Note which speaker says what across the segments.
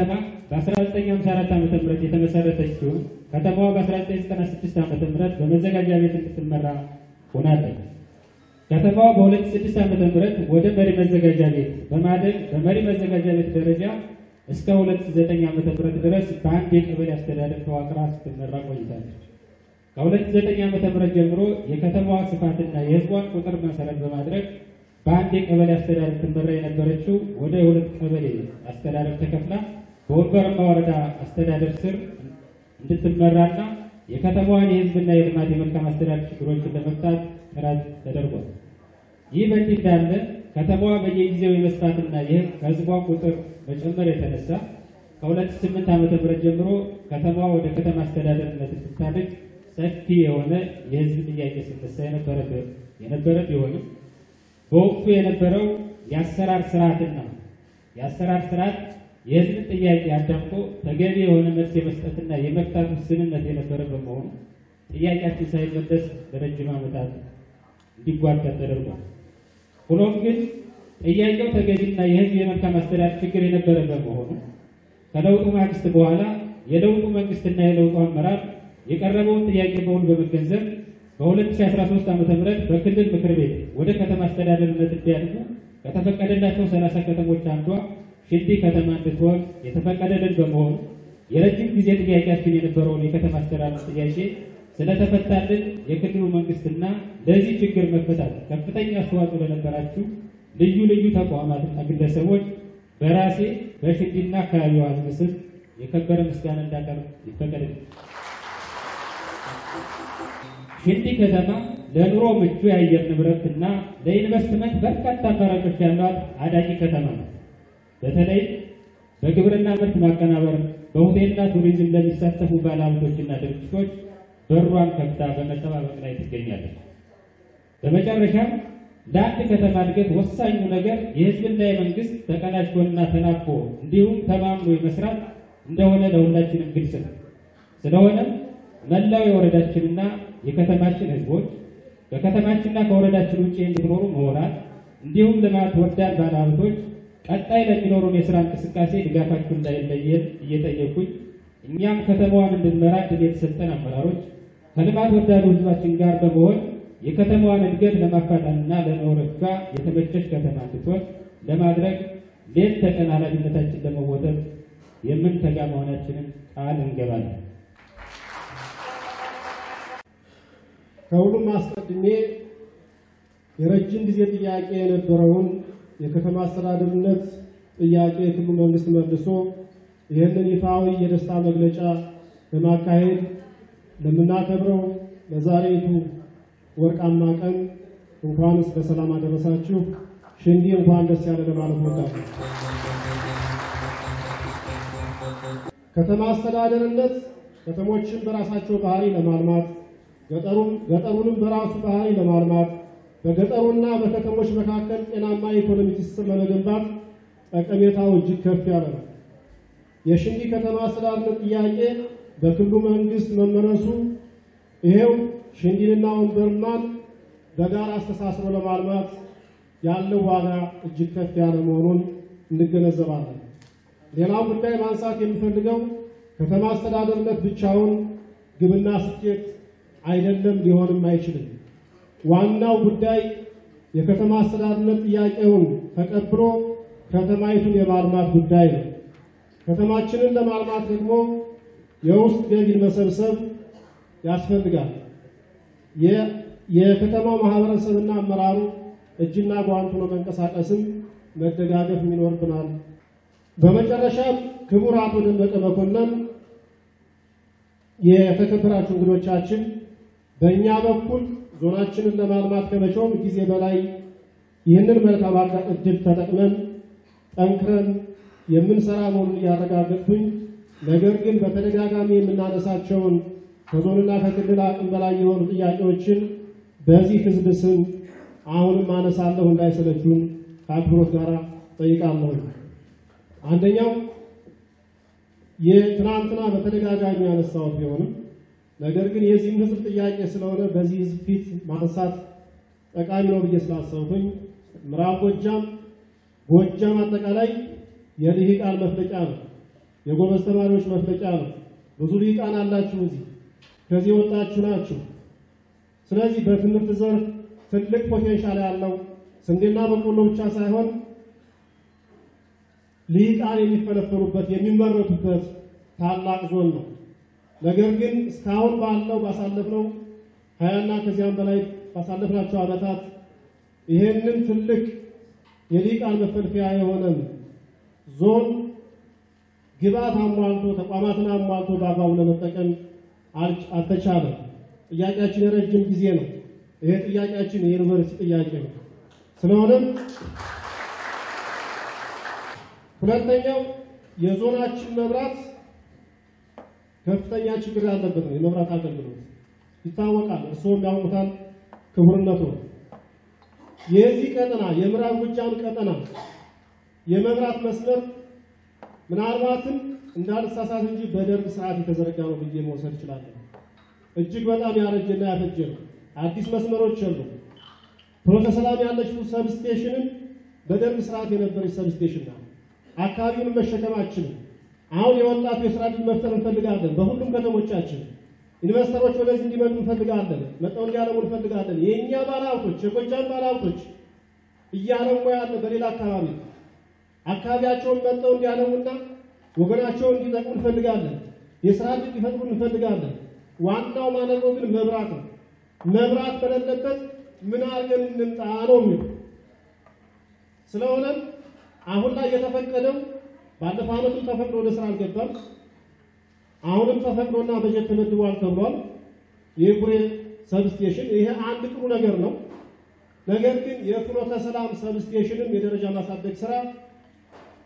Speaker 1: ከተማ በ1954 ዓ ም የተመሰረተች ሲሆን ከተማዋ በ1996 ዓ ም በመዘጋጃ ቤት እንድትመራ ሆናለች። ከተማዋ በ2006 ዓ ም ወደ መሪ መዘጋጃ ቤት በማደግ በመሪ መዘጋጃ ቤት ደረጃ እስከ 2009 ዓ ም ድረስ በአንድ የቀበሌ አስተዳደር ተዋቅራ ስትመራ ቆይታለች። ከ2009 ዓ ም ጀምሮ የከተማዋ ስፋትና የህዝቧን ቁጥር መሰረት በማድረግ በአንድ የቀበሌ አስተዳደር ትመራ የነበረችው ወደ ሁለት ቀበሌ አስተዳደር ተከፍላ በወንበርማ ወረዳ አስተዳደር ስር እንድትመራና የከተማዋን የህዝብና የልማት የመልካም አስተዳደር ችግሮችን ለመፍታት ጥረት ተደርጓል። ይህ በእንዲህ እንዳለ ከተማዋ በየጊዜው የመስፋትና ከህዝቧ ቁጥር መጨመር የተነሳ ከ2008 ዓ.ም ጀምሮ ከተማዋ ወደ ከተማ አስተዳደርነት እንድታድግ ሰፊ የሆነ የህዝብ ጥያቄ ሲነሳ የነበረ ቢሆንም በወቅቱ የነበረው የአሰራር ስርዓትና የአሰራር ስርዓት የህዝብን ጥያቄ አዳምጦ ተገቢ የሆነ መልስ የመስጠትና የመፍታት ውስንነት የነበረ በመሆኑ ጥያቄያችን ሳይመለስ ለረጅም ዓመታት እንዲጓተት ተደርጓል። ሆኖም ግን ጥያቄው ተገቢና የህዝብ የመልካም አስተዳደር ችግር የነበረ በመሆኑ ከለውጡ ማግስት በኋላ የለውጡ መንግስትና የለውጡ አመራር የቀረበውን ጥያቄ በውል በመገንዘብ በ2013 ዓ ም በክልል ምክር ቤት ወደ ከተማ አስተዳደርነት እንዲያድጉ ከተፈቀደላቸው 30 ከተሞች አንዷ ሽንዲ ከተማ እንድትሆን የተፈቀደልን በመሆኑ የረጅም ጊዜ ጥያቄያችን የነበረውን የከተማ አስተዳደር ጥያቄ ስለተፈታልን የክልሉ መንግስትና ለዚህ ችግር መፈታት ከፍተኛ አስተዋጽኦ ለነበራችሁ ልዩ ልዩ ተቋማትና ግለሰቦች በራሴ በሽንዲና አካባቢዋ ስም የከበረ ምስጋና እንዳቀርብ ይፈቀድልኝ። ሽንዲ ከተማ ለኑሮ ምቹ የአየር ንብረትና ለኢንቨስትመንት በርካታ አማራጮች ያሏት አዳጊ ከተማ ነው። በተለይ በግብርና ምርት ማቀናበር፣ በሆቴልና ቱሪዝም ለሚሳተፉ ባለሀብቶችና ድርጅቶች በሯን ከፍታ በመጠባበቅ ላይ ትገኛለች። በመጨረሻም ለአንድ ከተማ እድገት ወሳኙ ነገር የህዝብና የመንግስት ተቀናጅቶና ተናቦ እንዲሁም ተማምኖ የመስራት እንደሆነ ለሁላችንም ግልጽ ነው። ስለሆነም መላው የወረዳችንና የከተማችን ህዝቦች ከከተማችንና ከወረዳችን ውጭ የሚኖሩ ምሁራን እንዲሁም ልማት ወዳድ ባለሀብቶች ቀጣይ ለሚኖሩን የስራ እንቅስቃሴ ድጋፋችሁ እንዳይለየን እየጠየኩኝ እኛም ከተማዋን እንድንመራ እድል የተሰጠን አመራሮች ከልማት ወዳዱ ህዝባችን ጋር በመሆን የከተማዋን እድገት ለማፋጠንና ለነዋሪዎቿ የተመቸች ከተማ እንድትሆን ለማድረግ ሌት ተቀን ኃላፊነታችን ለመወጣት የምንተጋ መሆናችንን ቃል እንገባለን።
Speaker 2: ከሁሉም አስቀድሜ የረጅም ጊዜ ጥያቄ የነበረውን የከተማ አስተዳደርነት ጥያቄ የክልሉ መንግስት መልሶ ይህንን ይፋዊ የደስታ መግለጫ በማካሄድ ለምናከብረው ለዛሬቱ ወርቃማ ቀን እንኳንስ በሰላም አደረሳችሁ። ሽንዲ እንኳን ደስ ያለ ለማለት ወዳለሁ። ከተማ አስተዳደርነት ከተሞችን በራሳቸው ባህሪ ለማልማት ገጠሩንም በራሱ ባህሪ ለማልማት በገጠሩና በከተሞች መካከል ጤናማ የኢኮኖሚ ትስስር ለመገንባት ጠቀሜታው እጅግ ከፍ ያለ ነው። የሽንዲ ከተማ አስተዳደር ጥያቄ በክልሉ መንግስት መመለሱ ይሄው ሽንዲንና ወንበርማን በጋራ አስተሳስሮ ለማልማት ያለው ዋጋ እጅግ ከፍ ያለ መሆኑን እንገነዘባለን። ሌላው ጉዳይ ማንሳት የሚፈልገው ከተማ አስተዳደርነት ብቻውን ግብና ስኬት አይደለም፣ ሊሆንም አይችልም። ዋናው ጉዳይ የከተማ አስተዳደርነት ጥያቄውን ተቀብሎ ከተማይቱን የማልማት ጉዳይ ነው። ከተማችንን ለማልማት ደግሞ የውስጥ ገቢን መሰብሰብ ያስፈልጋል። የከተማው ማህበረሰብና አመራሩ እጅና ጓንት ሆኖ መንቀሳቀስም መደጋገፍ ይኖርብናል። በመጨረሻም ክቡር አቶ ደመቀ መኮንን የተከበራችሁ እንግዶቻችን በእኛ በኩል ዞናችንን ለማልማት ከመቼውም ጊዜ በላይ ይህንን መልካም እድል ተጠቅመን ጠንክረን የምንሰራ መሆኑን እያረጋገጥኩኝ፣ ነገር ግን በተደጋጋሚ የምናነሳቸውን ከዞንና ከክልል አቅም በላይ የሆኑ ጥያቄዎችን በዚህ ህዝብ ስም አሁንም አነሳለሁ፣ እንዳይሰለቹን ከአክብሮት ጋር ጠይቃለሁ። አንደኛው የትናንትና በተደጋጋሚ ያነሳሁት ቢሆንም ነገር ግን የዚህም ህዝብ ጥያቄ ስለሆነ በዚህ ህዝብ ፊት ማንሳት ጠቃሚ ነው ብዬ ስላሰብኩኝ ምዕራብ ጎጃም፣ ጎጃም አጠቃላይ የልሂቃን መፍለጫ ነው። የጎበዝ ተማሪዎች መፍለጫ ነው። ብዙ ልሂቃን አላችሁ እዚህ ከዚህ የወጣችሁ ናችሁ። ስለዚህ በትምህርት ዘርፍ ትልቅ ፖቴንሻል ያለው ስንዴና በቆሎ ብቻ ሳይሆን ልሂቃን የሚፈለፈሉበት የሚመረቱበት ታላቅ ዞን ነው። ነገር ግን እስካሁን ባለው ባሳለፍነው ሀያና ከዚያም በላይ ባሳለፍናቸው ዓመታት ይሄንን ትልቅ የልሂቃን መፈልፈያ የሆነን ዞን ግብዓት አሟልቶ ተቋማትን አሟልቶ በአግባቡ ለመጠቀም አልተቻለም። ጥያቄያችን የረጅም ጊዜ ነው። ይሄ ጥያቄያችን የዩኒቨርሲቲ ጥያቄ ነው። ስለሆነም ሁለተኛው የዞናችን መብራት ከፍተኛ ችግር ያለበት ነው። የመብራት አገልግሎት ይታወቃል። እርስዎም ያውቁታል። ክቡርነቱ የዚህ ቀጠና የምዕራብ ጎጃም ቀጠና የመብራት መስመር ምናልባትም እንዳልሳሳት እንጂ በደርግ ስርዓት የተዘረጋ ነው ብዬ መውሰድ እችላለሁ። እጅግ በጣም ያረጀና ያፈጀ ነው። አዲስ መስመሮች የሉ። ፍኖተ ሰላም ያለችው substation ም በደርግ ስርዓት የነበረች substation ናት። አካባቢውን መሸከም አችልም። አሁን የወጣቱ የስራ ዕድል መፍጠር እንፈልጋለን። በሁሉም ከተሞቻችን ኢንቨስተሮች ወደዚህ እንዲመጡ እንፈልጋለን። መጠው እንዲያለሙ እንፈልጋለን። የእኛ ባለሀብቶች የጎጃም ባለሀብቶች እያለሙ ያለ በሌላ አካባቢ አካባቢያቸውን መጠው እንዲያለሙና ወገናቸውን እንዲጠቅሙ እንፈልጋለን። የስራ ዕድል እንዲፈጥሩ እንፈልጋለን። ዋናው ማነቆ ግን መብራት ነው። መብራት በሌለበት ምን አድርገን እንምጣ ነው የሚለው። ስለሆነም አሁን ላይ የተፈቀደው ባለፈው ዓመቱም ተፈቅዶ ወደ ስራ አልገባም። አሁንም ተፈቅዶና በጀት ተመድቧል ተብሏል። የቡሬ substation ይሄ አንድ ጥሩ ነገር ነው። ነገር ግን የፍኖተ ሰላም substation ም የደረጃ ማሳደግ ስራ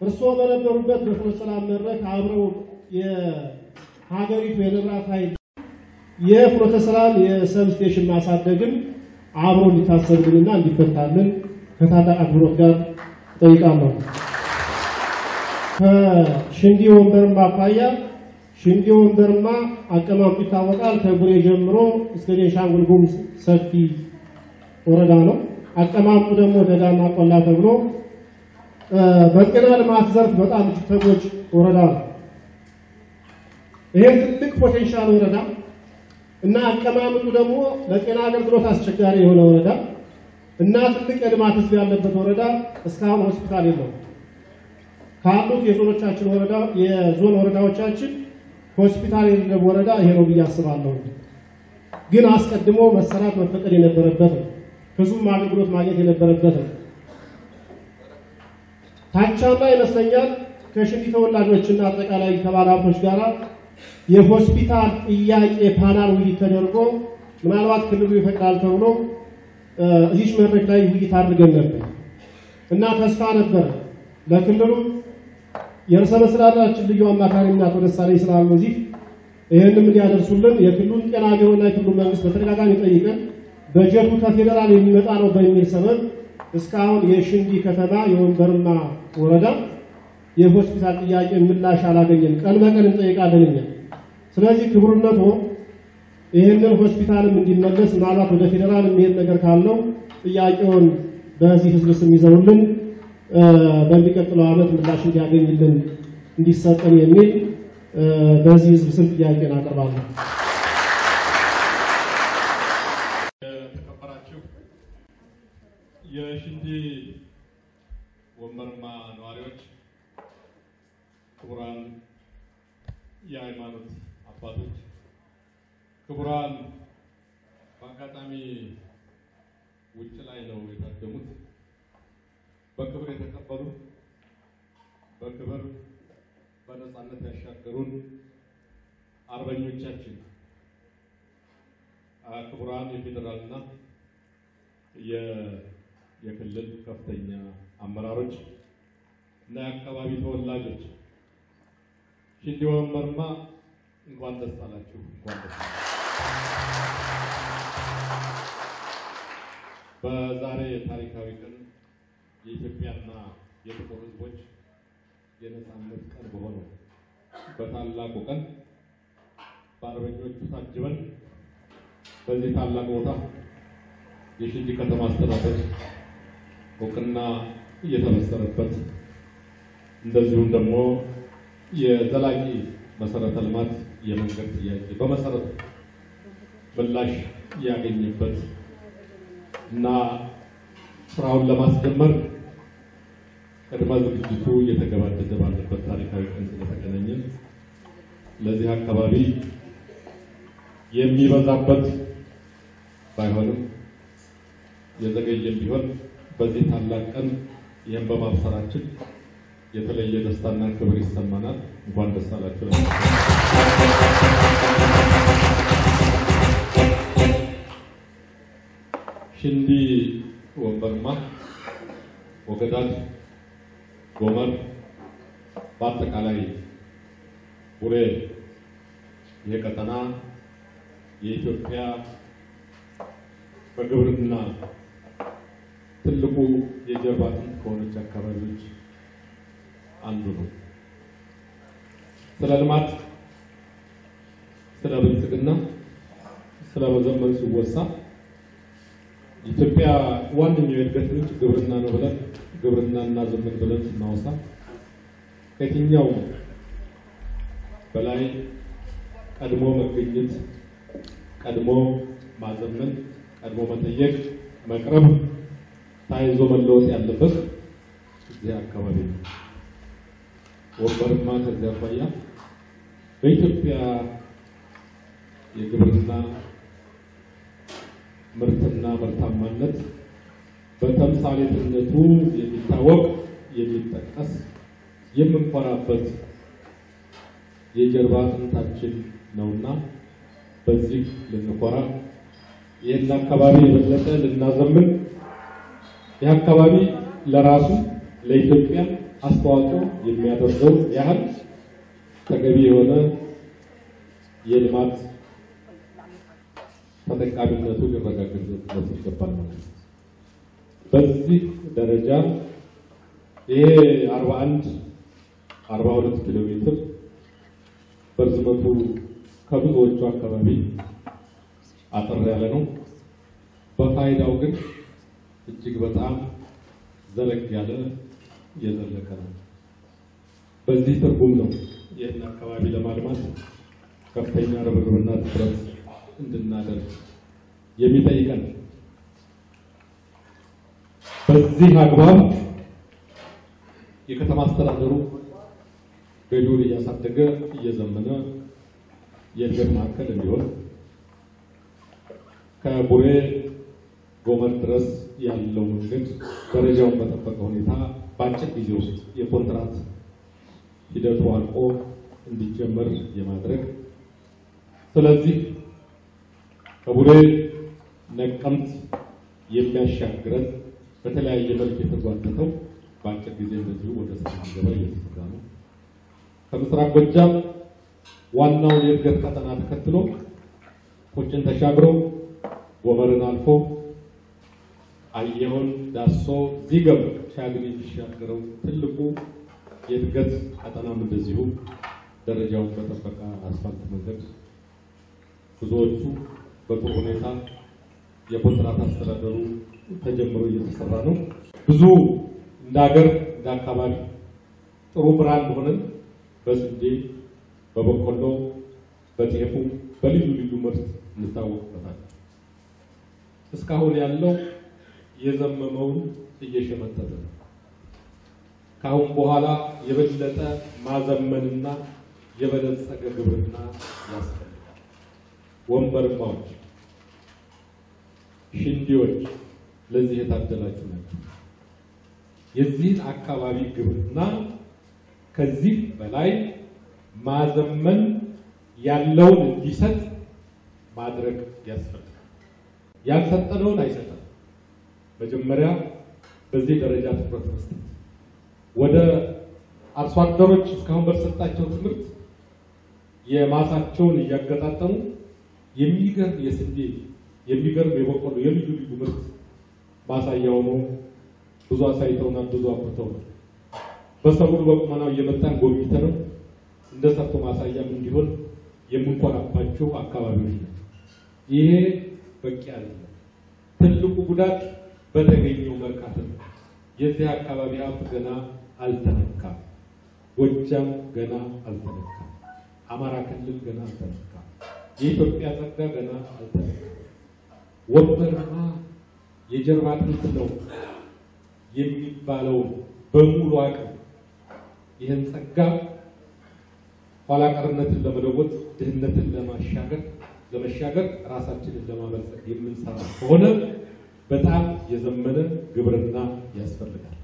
Speaker 2: እርስዎ በነበሩበት በፍኖተ ሰላም መድረክ አብረው የሀገሪቱ የመብራት ኃይል የፍኖተ ሰላም የሰብስቴሽን ማሳደግም አብሮ እንዲታሰብልንና እንዲፈታልን ከታላቅ አክብሮት ጋር ጠይቃለሁ። ከሽንዲ ወንበርማ አኳያ ሽንዲ ወንበርማ አቀማመጡ ይታወቃል። ከቡሬ ጀምሮ እስከ ቤንሻንጉል ጉሙዝ ሰፊ ወረዳ ነው። አቀማመጡ ደግሞ ደጋና ቆላ ተብሎ በጤና ልማት ዘርፍ በጣም ተጎጂ ወረዳ ነው። ይሄ ትልቅ ፖቴንሻል ወረዳ እና አቀማመጡ ደግሞ ለጤና አገልግሎት አስቸጋሪ የሆነ ወረዳ እና ትልቅ የልማት ህዝብ ያለበት ወረዳ እስካሁን ሆስፒታል የለውም። ካሉት የዞኖቻችን ወረዳ የዞን ወረዳዎቻችን ሆስፒታል የሌለው ወረዳ ይሄ ነው ብዬ አስባለሁ። ግን አስቀድሞ መሰራት መፈቀድ የነበረበት ነው። ህዝቡም አገልግሎት ማግኘት የነበረበት ነው። ታቻማ ይመስለኛል ከሽንዲ ተወላጆችና አጠቃላይ ከባለ ሀብቶች ጋር የሆስፒታል ጥያቄ ፓናል ውይይት ተደርጎ ምናልባት ክልሉ ይፈቅዳል ተብሎ እዚች መድረክ ላይ ውይይት አድርገን ነበር እና ተስፋ ነበረ ለክልሉ የርዕሰ መስተዳድራችን ልዩ አማካሪና አቶ ደሳለኝ ስላሉ እዚህ ይህንም እንዲያደርሱልን የክልሉን ጤና ቢሮና የክልሉ መንግስት በተደጋጋሚ ጠይቀን በጀቱ ከፌዴራል የሚመጣ ነው በሚል ሰበብ እስካሁን የሽንዲ ከተማ የወንበርማ ወረዳ የሆስፒታል ጥያቄ ምላሽ አላገኘም። ቀን በቀን እንጠይቃለን እኛ። ስለዚህ ክቡርነቶ ይህንን ሆስፒታልም እንዲመለስ ምናልባት ወደ ፌዴራል የሚሄድ ነገር ካለው ጥያቄውን በዚህ ህዝብ ስም ይዘውልን በሚቀጥለው ዓመት ምላሽ እንዲያገኝልን እንዲሰጠን የሚል በዚህ ህዝብ ስም ጥያቄ እናቀርባለን።
Speaker 3: የተከበራችሁ የሽንዲ ወንበርማ ነዋሪዎች፣ ክቡራን የሃይማኖት አባቶች፣ ክቡራን በአጋጣሚ ውጭ ላይ ነው የታደሙት በክብር የተቀበሉ በክብር በነፃነት ያሻገሩን አርበኞቻችን ክቡራን የፌዴራልና የክልል ከፍተኛ አመራሮች እና የአካባቢ ተወላጆች ሽንዲ ወንበርማ እንኳን ደስ አላችሁ፣ እንኳን ደስ በዛሬ ታሪካዊ ቀን የኢትዮጵያና የጥቁር ሕዝቦች የነፃነት ቀን በሆነው በታላቁ ቀን በአርበኞቹ ታጅበን በዚህ ታላቅ ቦታ የሽንዲ ከተማ አስተዳደር እውቅና እየተመሰረበት እንደዚሁም ደግሞ የዘላቂ መሰረተ ልማት የመንገድ ጥያቄ በመሰረቱ ምላሽ ያገኘበት እና ስራውን ለማስጀመር ቅድመ ዝግጅቱ እየተገባደደ ባለበት ታሪካዊ ቀን ስለተገናኘን ለዚህ አካባቢ የሚበዛበት ባይሆንም የዘገየም ቢሆን በዚህ ታላቅ ቀን ይህን በማብሰራችን የተለየ ደስታና ክብር ይሰማናል። እንኳን ደስ አላችሁ። ሽንዲ ወንበርማ፣ ወገዳድ፣ ጎመር በአጠቃላይ ቡሬ ይህ ቀጠና የኢትዮጵያ በግብርና ትልቁ የጀርባ አጥንት ከሆነች አካባቢዎች አንዱ ነው። ስለ ልማት፣ ስለ ብልጽግና፣ ስለ መዘመን ሲወሳ ኢትዮጵያ ዋነኛው የእድገት ምንጭ ግብርና ነው ብለን ግብርናና ዘመን ብለን ስናወሳ ከየትኛው በላይ ቀድሞ መገኘት፣ ቀድሞ ማዘመን፣ ቀድሞ መጠየቅ፣ መቅረብ ተያይዞ መለወጥ ያለበት እዚህ አካባቢ ነው። ወንበርማ ከዚህ አኳያ በኢትዮጵያ የግብርና ምርትና ምርታማነት በተምሳሌትነቱ የሚታወቅ የሚጠቀስ የምንኮራበት የጀርባ አጥንታችን ነውና በዚህ ልንኮራ ይህን አካባቢ የበለጠ ልናዘምን ይህ አካባቢ ለራሱ ለኢትዮጵያ አስተዋጽኦ የሚያደርገው ያህል ተገቢ የሆነ የልማት ተጠቃሚነቱ ሊረጋገጥለት ይገባል ማለት ነው። በዚህ ደረጃ ይሄ 41 42 ኪሎ ሜትር በርዝመቱ ከብዙዎቹ አካባቢ አጠር ያለ ነው። በፋይዳው ግን እጅግ በጣም ዘለግ ያለ የዘለቀ ነው። በዚህ ትርጉም ነው ይህን አካባቢ ለማልማት ከፍተኛ ርብርብና ትኩረት እንድናደርግ የሚጠይቀን። በዚህ አግባብ የከተማ አስተዳደሩ ገቢውን እያሳደገ እየዘመነ የእድገት ማዕከል እንዲሆን ከቡሬ ጎመን ድረስ ያለው መንገድ ደረጃውን በጠበቀ ሁኔታ በአጭር ጊዜ ውስጥ የኮንትራት ሂደቱ አልቆ እንዲጀመር የማድረግ ስለዚህ ከቡሬ ነቀምት የሚያሻግረን በተለያየ መልክ የተጓተተው በአጭር ጊዜ እንደዚሁ ወደ ስራ ገባ እየተሰራ ነው። ከምስራቅ ጎጃም ዋናውን የእድገት ቀጠና ተከትሎ ቁጭን ተሻግሮ ጎመርን አልፎ አየሁን ዳሶ ዚገም ሻግን የሚሻገረው ትልቁ የእድገት ቀጠናም እንደዚሁ ደረጃውን በጠበቀ አስፋልት መንገድ ብዙዎቹ በጥሩ ሁኔታ የኮንትራት አስተዳደሩ ተጀምሮ እየተሰራ ነው። ብዙ እንደ ሀገር እንደ አካባቢ ጥሩ ብራንድ ሆነን በስንዴ፣ በበቆሎ፣ በጤፉ በልዩ ልዩ ምርት እንታወቅበታለን። እስካሁን ያለው የዘመመውን እየሸመጠጠ ነው። ከአሁን በኋላ የበለጠ ማዘመንና የበለጸገ ግብርና ያስፈልጋል። ወንበርማዎች፣ ሽንዲዎች ለዚህ የታደላችሁ ናቸው። የዚህን አካባቢ ግብርና ከዚህ በላይ ማዘመን ያለውን እንዲሰጥ ማድረግ ያስፈልጋል። ያልሰጠነውን አይሰጠም። መጀመሪያ በዚህ ደረጃ ትኩረት መስጠት ወደ አርሶ አደሮች እስካሁን በተሰጣቸው ትምህርት የማሳቸውን እያገጣጠሙ የሚገርም የስንዴ የሚገርም የበቆሎ የልዩ ልዩ ምርት ማሳያ ሆኖ ብዙ አሳይተውናል፣ ብዙ አብርተውናል። በሰሙኑ በቁመናው እየመጣን ጎብኝተነው እንደ ሰርቶ ማሳያም እንዲሆን የምንኮራባቸው አካባቢዎች ናቸው። ይሄ በቂ አይደለም። ትልቁ ጉዳት በተገኘው መርካት ነው። የዚህ አካባቢ ሀብት ገና አልተነካም። ጎጃም ገና አልተነካም። አማራ ክልል ገና አልተነካም። የኢትዮጵያ ጸጋ ገና አልተነካም። ወንበርማ የጀርባ አጥንት ነው የሚባለው በሙሉ አቅም ይህን ጸጋ ኋላ ቀርነትን ለመለወጥ ድህነትን ለማሻገር ለመሻገር ራሳችንን ለማበልጸግ የምንሰራ ከሆነ በጣም የዘመነ ግብርና ያስፈልጋል።